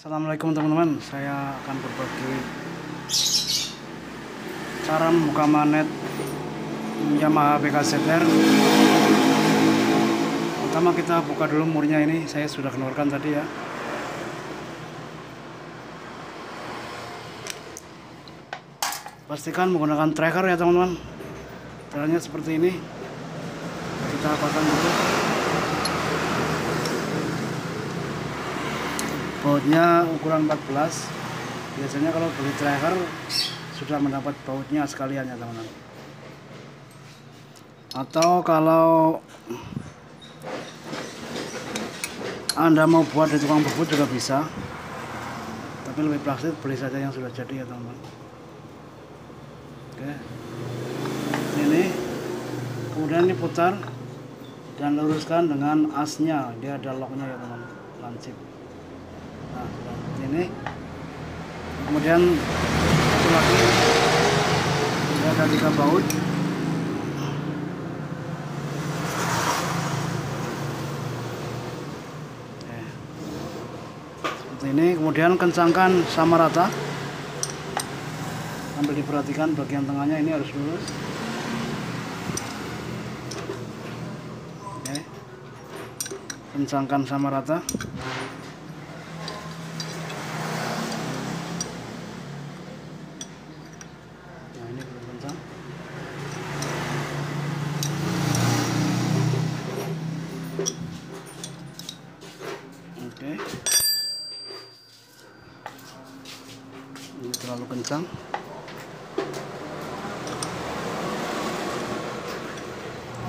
Assalamualaikum teman-teman. Saya akan berbagi cara membuka magnet Yamaha BKZR pertama kita buka dulu murnya ini. Saya sudah keluarkan tadi ya. Pastikan menggunakan tracker ya teman-teman. Caranya seperti ini. Kita pasang dulu bautnya ukuran 14 biasanya kalau beli tracker sudah mendapat bautnya sekalian ya teman-teman. Atau kalau anda mau buat di tukang bubut juga bisa. Tapi lebih praktis beli saja yang sudah jadi ya teman-teman. Oke. Ini. Kemudian ini putar dan luruskan dengan asnya. Dia ada locknya ya teman-teman. Lancip nah ini. Kemudian satu lagi. Ini ada tiga baut. Ini kemudian kencangkan sama rata. Sambil diperhatikan bagian tengahnya ini harus lurus. Kencangkan sama rata Nah ini belum kencang. Oke. Ini terlalu kencang.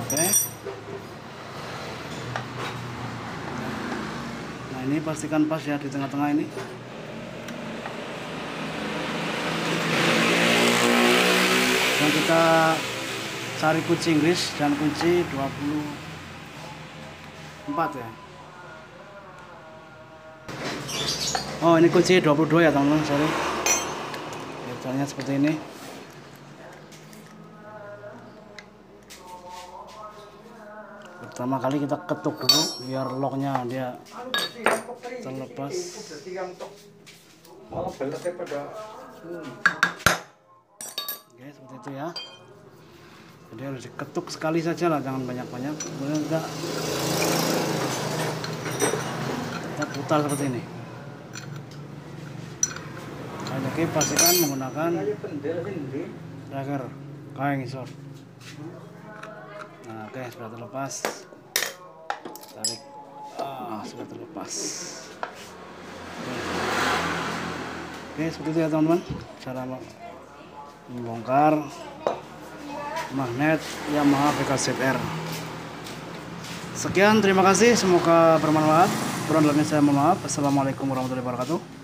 Oke. Nah ini pastikan pas ya di tengah-tengah ini. dan kita cari kunci Inggris dan kunci 24 ya Oh ini kunci 22 ya teman-teman sorry ya, caranya seperti ini pertama kali kita ketuk dulu biar locknya dia terlepas Oke, seperti itu ya. Jadi harus diketuk sekali saja lah, jangan banyak-banyak. Kemudian kita kita putar seperti ini. Oke, pastikan menggunakan tracker kain ngisor. Nah, oke sudah terlepas. Tarik. Ah, sudah terlepas. Oke. Seperti itu ya teman-teman. Cara membongkar magnet Yamaha BKZR. Sekian, terima kasih. Semoga bermanfaat. Kurang lebihnya saya mohon maaf. Assalamualaikum warahmatullahi wabarakatuh.